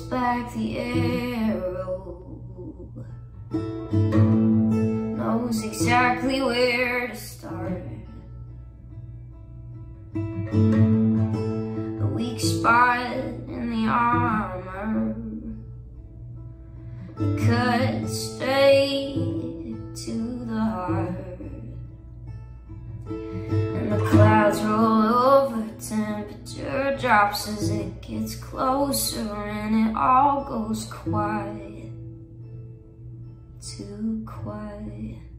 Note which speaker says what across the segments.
Speaker 1: like the arrow. Knows exactly where to start. A weak spot in the armor. Cut straight drops as it gets closer And it all goes quiet. Too quiet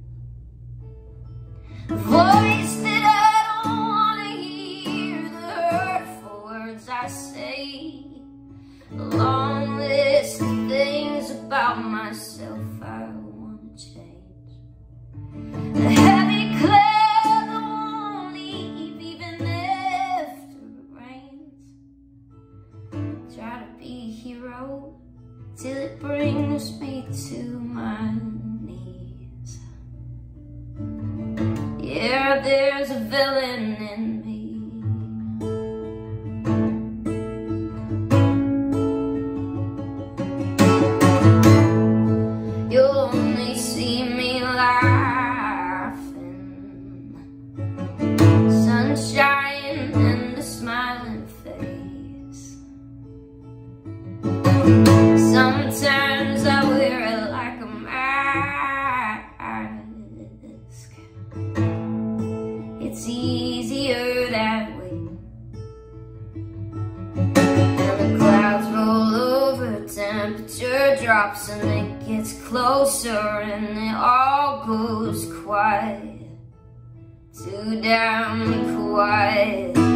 Speaker 1: hero till it brings me to my knees. Yeah, there's a villain in me. You'll only see me laughing. Sunshine drops and it gets closer and it all goes quiet. Too damn quiet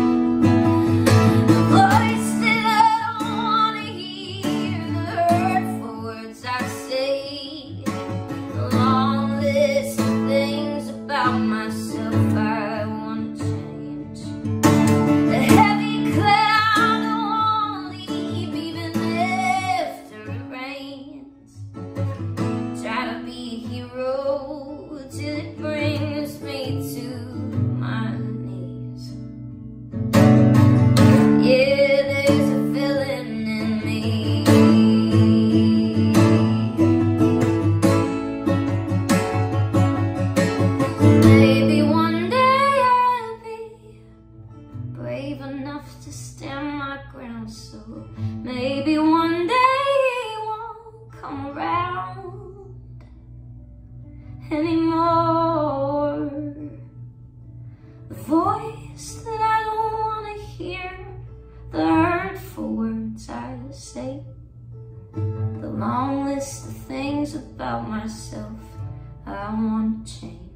Speaker 1: come around anymore. The voice that I don't want to hear the hurtful words I say the long list of things about myself I want to change